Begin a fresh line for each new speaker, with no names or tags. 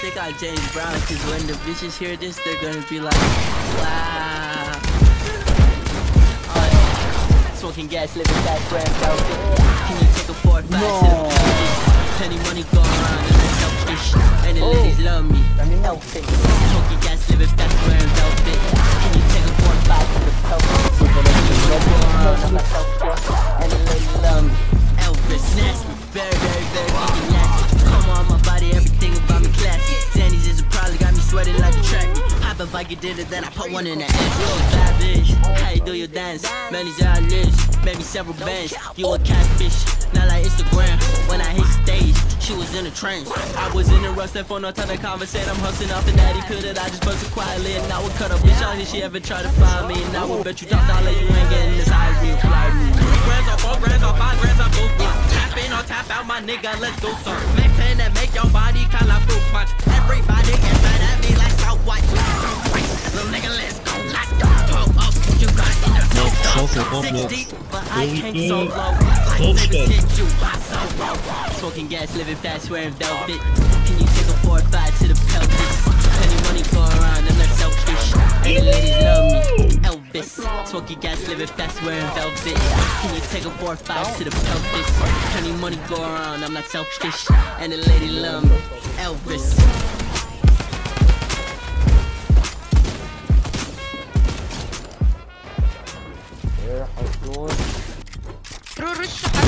think I James Brown, cause when the bitches hear this, they're gonna be like, wow. Uh, smoking gas, living that grand outfit. Can you take a four five pelvis? Plenty money go around, and I'm selfish. And the ladies love me. Outfit. Smoking gas, living fast, wearing velvet. Can you take a four five to the pelvis? Plenty money go around, I'm not selfish. And the ladies love me. Elvis, nasty, very, very, very sweating like a track. Hop if I get did it, then I put one in the ass. You a bad bitch, how you do your dance? Manage our maybe several bands. You a catfish, not like Instagram. When I hit stage, she was in a trance. I was in a rush, that phone, no time to conversate. I'm hustling off the natty, could it? I just busted quietly, and I would cut a bitch out if she ever try to find me. And I would bet you top dollar you ain't getting this high as me, fly me. Three grands or four grands or five grands, I both. Tap in or tap out, my nigga, let's go, son. Mac 10 that make your body kinda fruit punch. Everybody get mad at go. hit you, I so low. Smoking gas, living fast, wearing velvet. Can you take a four or five to the pelvis? Plenty money go around, I'm not selfish. And the ladies love me. Elvis, smoking gas, living fast, wearing velvet. Can you take a four or five to the pelvis? Plenty money go around, I'm not selfish. And the lady love me. Elvis.
Dur. Durursun.